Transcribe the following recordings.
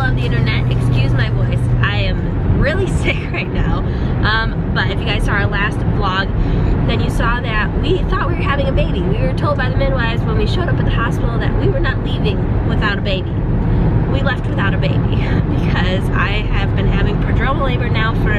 love the internet. Excuse my voice. I am really sick right now. Um, but if you guys saw our last vlog, then you saw that we thought we were having a baby. We were told by the midwives when we showed up at the hospital that we were not leaving without a baby. We left without a baby because I have been having prodromal labor now for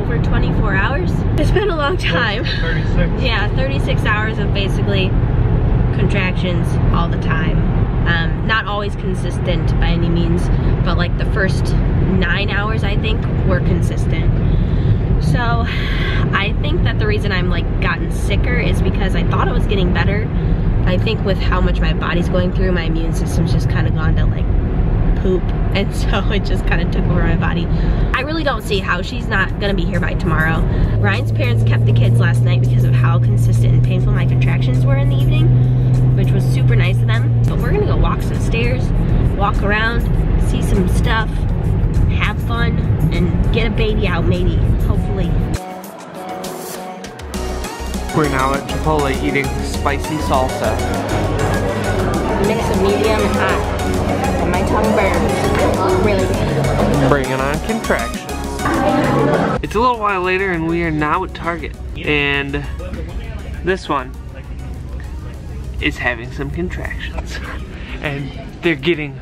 over 24 hours. It's been a long time. 36. Yeah, 36 hours of basically contractions all the time. Um, not always consistent by any means, but like the first nine hours I think were consistent. So I think that the reason I'm like gotten sicker is because I thought it was getting better. I think with how much my body's going through, my immune system's just kind of gone to like poop and so it just kind of took over my body. I really don't see how she's not gonna be here by tomorrow. Ryan's parents kept the kids last night because of how consistent and painful my contractions were in the evening, which was super nice of them. But we're gonna go walk some stairs, walk around, see some stuff, have fun, and get a baby out maybe, hopefully. We're now at Chipotle eating spicy salsa. Mix of medium and hot. And my tongue burns really. Bringing on contractions. It's a little while later and we are now at Target. And this one is having some contractions. And they're getting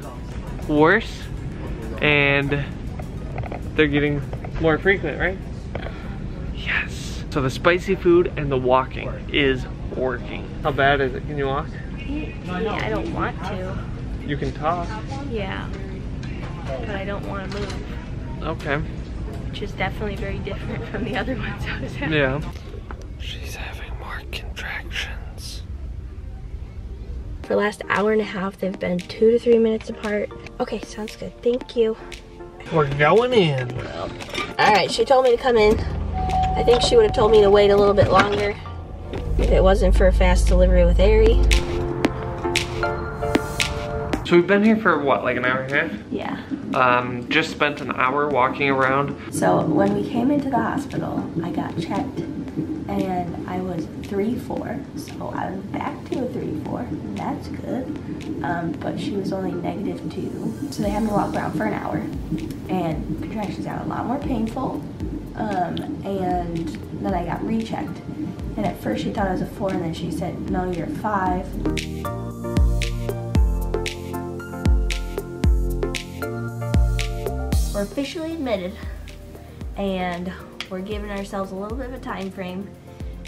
worse and they're getting more frequent, right? Yes. So the spicy food and the walking is working. How bad is it? Can you walk? Yeah, I don't want to. You can talk. Yeah. But I don't want to move. Okay. Which is definitely very different from the other ones I was having. Yeah. She's having more contractions. For the last hour and a half, they've been two to three minutes apart. Okay, sounds good. Thank you. We're going in. All right, she told me to come in. I think she would have told me to wait a little bit longer if it wasn't for a fast delivery with Ari. So we've been here for what, like an hour and a half? Yeah. Um, just spent an hour walking around. So when we came into the hospital, I got checked and I was 3-4. So I was back to a 3-4. That's good. Um, but she was only negative 2. So they had me walk around for an hour. And contractions got a lot more painful. Um, and then I got rechecked. And at first she thought I was a 4 and then she said, no, you're 5. We're officially admitted and we're giving ourselves a little bit of a time frame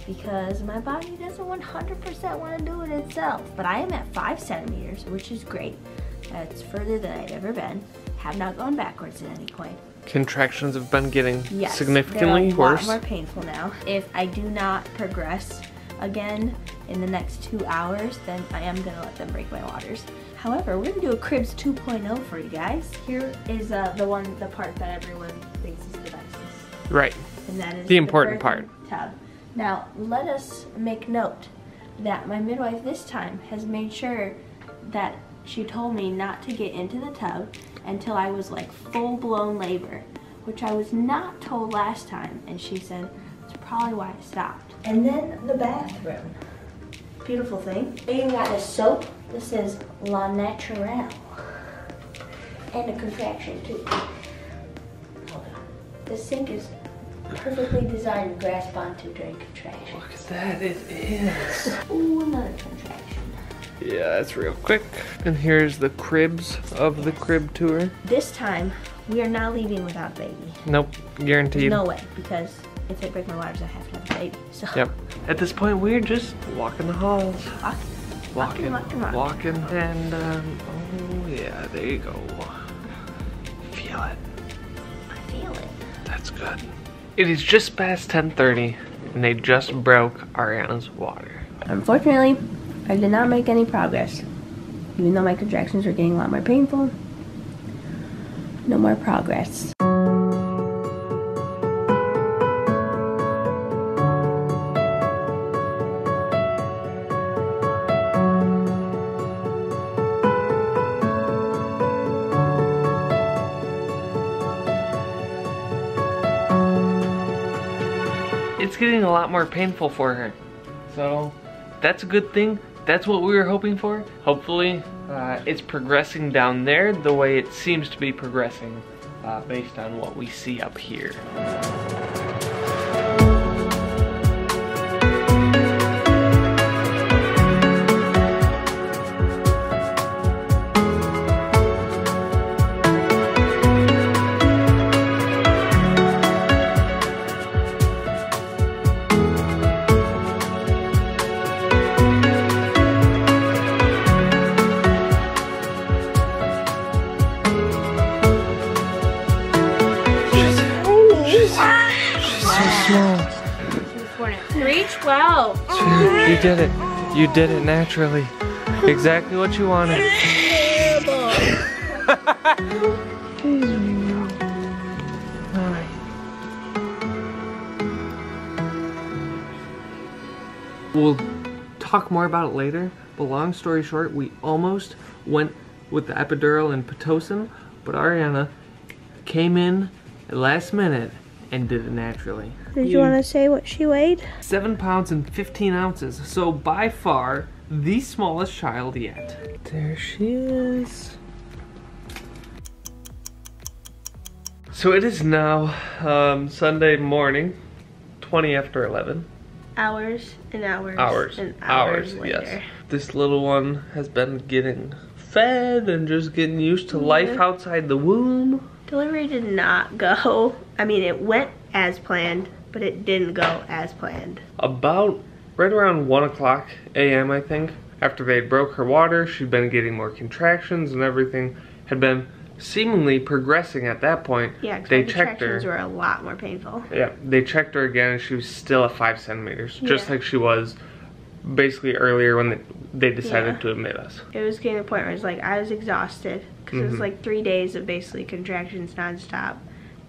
because my body doesn't 100% want to do it itself. But I am at five centimeters, which is great. That's further than I've ever been. Have not gone backwards at any point. Contractions have been getting Yes, significantly a worse. more painful now. If I do not progress again in the next two hours, then I am gonna let them break my waters. However, we're gonna do a Cribs 2.0 for you guys. Here is uh, the one, the part that everyone thinks is. Right. And that is The important part. Tub. Now, let us make note that my midwife this time has made sure that she told me not to get into the tub until I was like full-blown labor, which I was not told last time, and she said it's probably why I stopped. And then the bathroom. Beautiful thing. I even got this soap. This is La Naturelle. And a contraction too. Hold on. The sink is perfectly designed to grasp onto during contraction. Look at that, it is. Ooh, another contraction. Yeah, that's real quick. And here's the cribs of the crib tour. This time, we are not leaving without baby. Nope, guaranteed. No way, because if they break my waters, I have to have a baby. So Yep. At this point, we're just walking the halls. Walking. Walking, Walking, walking, walking, and um, oh yeah, there you go. Feel it. I feel it. That's good. It is just past 10:30, and they just broke Arianna's water. Unfortunately, I did not make any progress. Even though my contractions are getting a lot more painful, no more progress. It's getting a lot more painful for her. So that's a good thing. that's what we were hoping for. Hopefully, uh, it's progressing down there the way it seems to be progressing uh, based on what we see up here. You did it. You did it naturally. Exactly what you wanted. We'll talk more about it later, but long story short, we almost went with the epidural and Pitocin, but Arianna came in last minute and did it naturally. Did you want to say what she weighed? Seven pounds and 15 ounces. So by far the smallest child yet. There she is. So it is now um, Sunday morning, 20 after 11. Hours and hours. Hours. and hours, Hours, yes. This little one has been getting fed and just getting used to life outside the womb. Delivery did not go. I mean, it went as planned, but it didn't go as planned. about right around 1 o'clock a.m. I think. After they broke her water, she'd been getting more contractions and everything had been seemingly progressing at that point. Yeah, because they checked her. contractions were a lot more painful. Yeah, they checked her again and she was still at 5 centimeters, just Yeah. like she was basically earlier when they, they decided Yeah. to admit us. It was getting to the point where it was like I was exhausted because it was Mhm. like three days of basically contractions nonstop.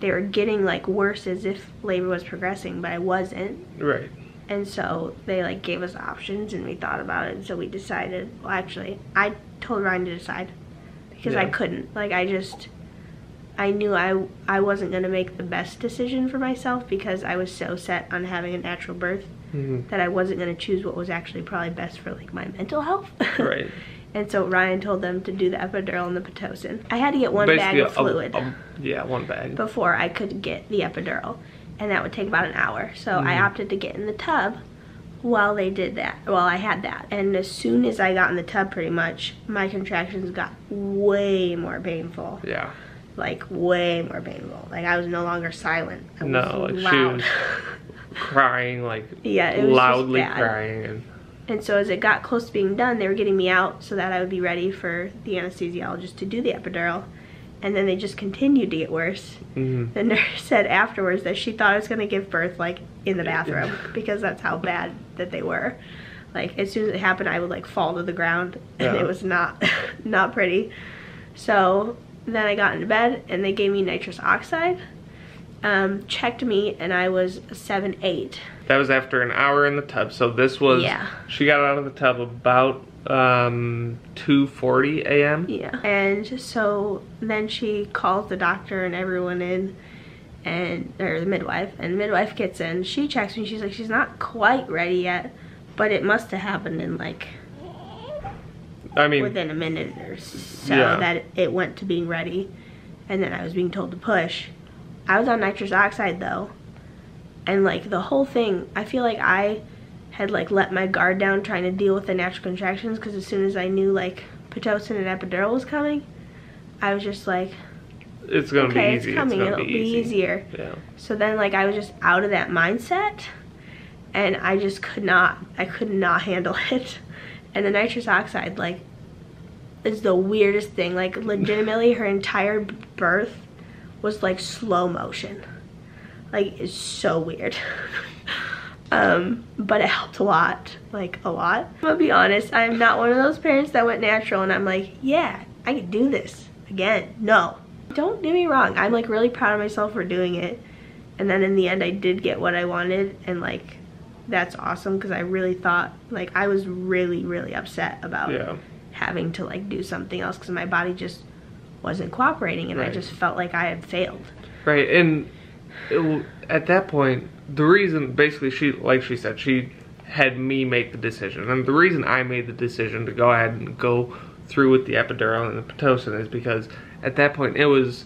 They were getting like worse as if labor was progressing, but I wasn't. Right. And so they like gave us options and we thought about it. And so we decided, well, actually, I told Ryan to decide because I couldn't. Like, I just, I knew I, I wasn't going to make the best decision for myself because I was so set on having a natural birth hmm that I wasn't going to choose what was actually probably best for like my mental health. Right. And so Ryan told them to do the epidural and the Pitocin. I had to get one bag of a- fluid a- yeah, one bag. before I could get the epidural, and that would take about an hour. So I Mhm. opted to get in the tub while they did that. While I had that, and as soon as I got in the tub, pretty much my contractions got way more painful. Yeah. Like way more painful. Like I was no longer silent. I was No, like she loud. was crying, like yeah, it was loudly crying and And so as it got close to being done, they were getting me out so that I would be ready for the anesthesiologist to do the epidural. And then they just continued to get worse. mhm. The nurse said afterwards that she thought I was going to give birth like in the bathroom because that's how bad that they were. Like as soon as it happened, I would like fall to the ground, and Yeah. it was not not pretty. So then I got into bed, and they gave me nitrous oxide. Um, checked me, and I was seven eight. That was after an hour in the tub. So this was Yeah. she got out of the tub about um 2:40 a.m. Yeah. And so then she calls the doctor and everyone in and or the midwife and the midwife gets in. She checks me. She's like she's not quite ready yet, but it must have happened in like I mean, within a minute or so Yeah. that it went to being ready. And then I was being told to push. I was on nitrous oxide though. And like the whole thing, I feel like I had like let my guard down trying to deal with the natural contractions because as soon as I knew like Pitocin and epidural was coming, I was just like, it's gonna okay, be it's easy. coming, it's it'll be, be easy. easier. Yeah. So then like I was just out of that mindset and I just could not I could not handle it. And the nitrous oxide like is the weirdest thing. Like legitimately her entire birth was like slow motion. Like it's so weird. um, but it helped a lot. Like a lot. I'm gonna be honest, I'm not one of those parents that went natural and I'm like, yeah, I could do this again. No. Don't get me wrong, I'm like really proud of myself for doing it. And then in the end I did get what I wanted and like that's awesome because I really thought like I was really really upset about Yeah. having to like do something else because my body just wasn't cooperating and I just felt like I had failed. Right, and it, at that point, the reason basically she, like she said, she had me make the decision. And the reason I made the decision to go ahead and go through with the epidural and the Pitocin is because at that point it was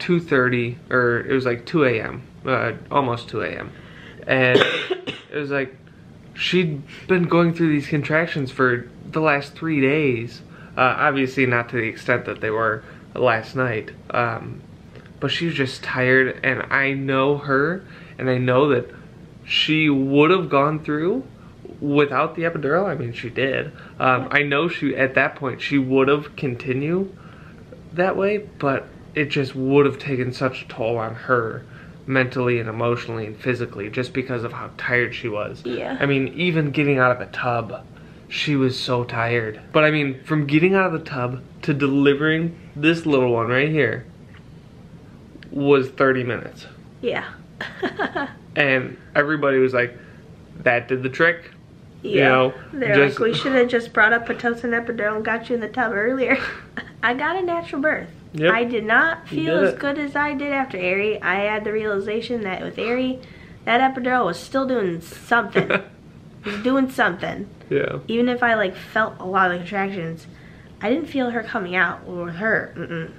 2.30 or it was like 2 a.m. Uh, almost 2 a.m. And it was like she'd been going through these contractions for the last three days. Uh, obviously not to the extent that they were last night. Um, but she was just tired and I know her and I know that she would have gone through without the epidural. I mean, she did. Um, I know she, at that point, she would have continued that way, but it just would have taken such a toll on her mentally and emotionally and physically just because of how tired she was. Yeah. I mean, even getting out of the tub, she was so tired. But I mean, from getting out of the tub to delivering this little one right here was 30 minutes. Yeah. And everybody was like, that did the trick. Yeah. You know, They're just- like, we should have just brought up Pitocin epidural and got you in the tub earlier. I got a natural birth. Yep. I did not feel did as it. good as I did after Ari. I had the realization that with Ari, that epidural was still doing something. was doing something. Yeah. Even if I like felt a lot of the contractions, I didn't feel her coming out with her. Mm-mm.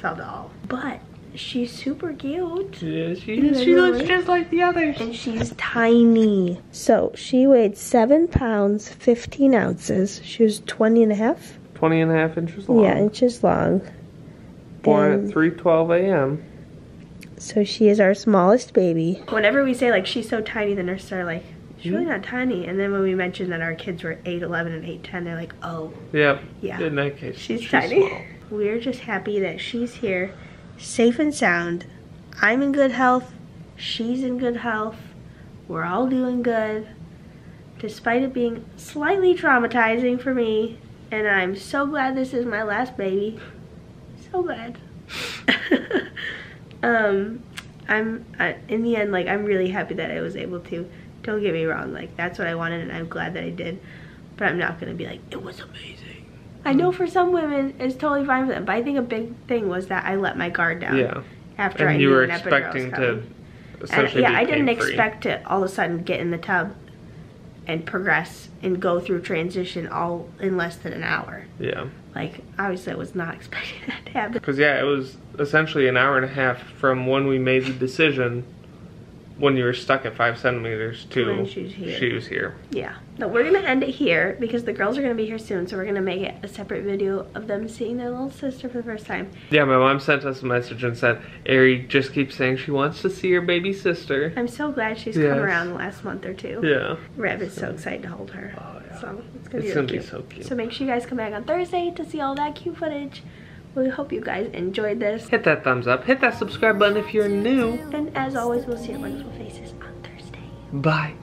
Felt it all. But she's super cute. Yeah, she, Yeah, she looks just like the others. And she's tiny. So she weighed 7 pounds, 15 ounces. She was 20 and a half? 20 and a half inches long. Yeah, inches long. Born and- at 3.12 a.m. So she is our smallest baby. Whenever we say like she's so tiny, the nurses are like, she's really not tiny. And then when we mentioned that our kids were 8, 11, and 8, 10, they're like, oh, Yep. Yeah. In that case, she's, tiny. small. We're just happy that she's here, safe and sound. I'm in good health. She's in good health. We're all doing good. Despite it being slightly traumatizing for me. And I'm so glad this is my last baby. So glad. um, I'm I, in the end like I'm really happy that I was able to. Don't get me wrong, like that's what I wanted and I'm glad that I did. But I'm not gonna be like it was amazing. I know for some women it's totally fine for them, but I think a big thing was that I let my guard down Yeah. after I And you knew were an expecting to. And, yeah, I didn't expect to all of a sudden get in the tub and progress and go through transition all in less than an hour. Yeah. Like obviously I was not expecting that to happen. Because, yeah, it was essentially an hour and a half from when we made the decision when you were stuck at five centimeters to she was here. she was here. Yeah. No, we're gonna end it here because the girls are gonna be here soon, so we're gonna make it a separate video of them seeing their little sister for the first time. Yeah, my mom sent us a message and said, Ari just keeps saying she wants to see her baby sister. I'm so glad she's Yes. come around the last month or two. Yeah. Rev is so excited to hold her. Oh, yeah. So it's gonna It's gonna be so cute. So make sure you guys come back on Thursday to see all that cute footage. We hope you guys enjoyed this. Hit that thumbs up. Hit that subscribe button if you're new. And as always, we'll see your wonderful faces on Thursday. Bye.